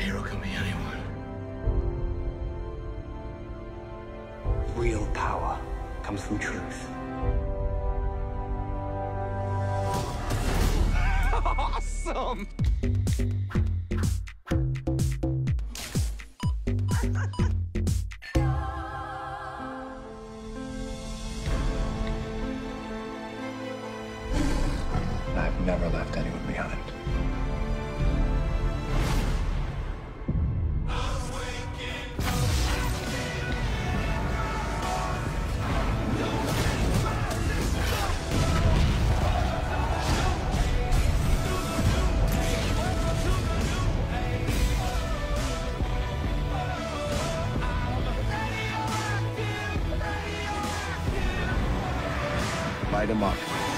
hero can be anyone. Real power comes from truth. Awesome! I've never left anyone behind. by democracy.